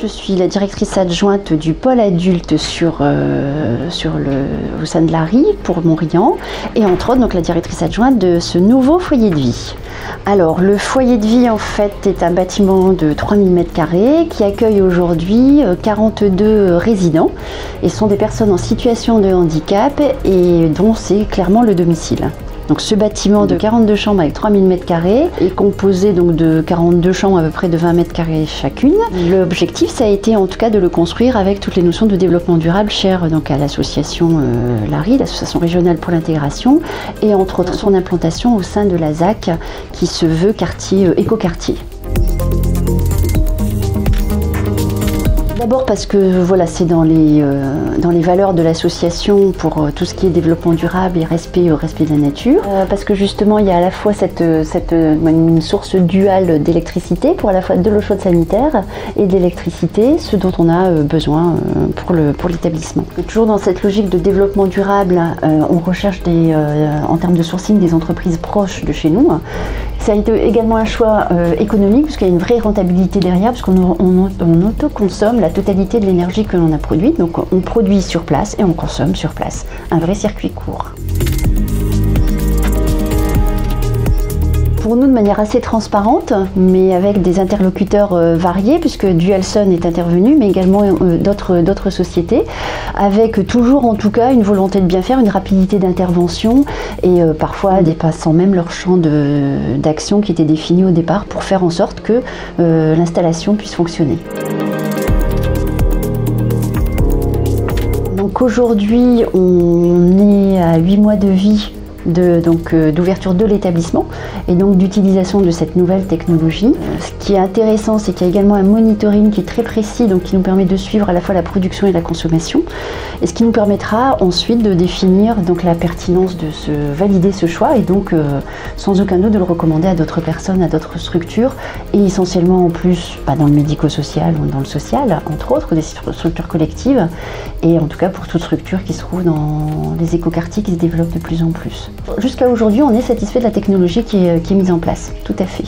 je suis la directrice adjointe du pôle adulte sur, euh, sur le, au sein de l'ARI pour Montrian et entre autres donc, la directrice adjointe de ce nouveau foyer de vie. Alors, le foyer de vie, en fait, est un bâtiment de 3000 m2 qui accueille aujourd'hui 42 euh, résidents et sont des personnes en situation de handicap et dont c'est clairement le domicile. Donc ce bâtiment de 42 chambres avec 3000 m2 est composé donc de 42 chambres à peu près de 20 m2 chacune. L'objectif ça a été en tout cas de le construire avec toutes les notions de développement durable chères donc à l'association euh, LARI, l'association régionale pour l'intégration, et entre autres son implantation au sein de la ZAC qui se veut quartier euh, écoquartier. D'abord parce que voilà, c'est dans les, euh, dans les valeurs de l'association pour euh, tout ce qui est développement durable et respect, respect de la nature. Euh, parce que justement, il y a à la fois cette, cette, une source duale d'électricité pour à la fois de l'eau chaude sanitaire et d'électricité, ce dont on a besoin pour l'établissement. Pour toujours dans cette logique de développement durable, on recherche des, en termes de sourcing des entreprises proches de chez nous. Ça a été également un choix économique puisqu'il y a une vraie rentabilité derrière, puisqu'on on, on autoconsomme la totalité de l'énergie que l'on a produite. Donc on produit sur place et on consomme sur place. Un vrai circuit court. Pour nous de manière assez transparente, mais avec des interlocuteurs euh, variés, puisque Dualson est intervenu, mais également euh, d'autres sociétés, avec toujours en tout cas une volonté de bien faire, une rapidité d'intervention, et euh, parfois dépassant même leur champ d'action qui était défini au départ pour faire en sorte que l'installation puisse fonctionner. Donc aujourd'hui, on est à 8 mois de vie euh, d'ouverture de l'établissement et donc d'utilisation de cette nouvelle technologie. Ce qui est intéressant, c'est qu'il y a également un monitoring qui est très précis, donc qui nous permet de suivre à la fois la production et la consommation, et ce qui nous permettra ensuite de définir donc la pertinence de se valider ce choix et donc euh, sans aucun doute de le recommander à d'autres personnes, à d'autres structures et essentiellement en plus pas dans le médico-social ou dans le social, entre autres des structures collectives et en tout cas pour toute structure qui se trouve dans les écoquartiers qui se développent de plus en plus. Jusqu'à aujourd'hui, on est satisfait de la technologie qui est, est mise en place, tout à fait.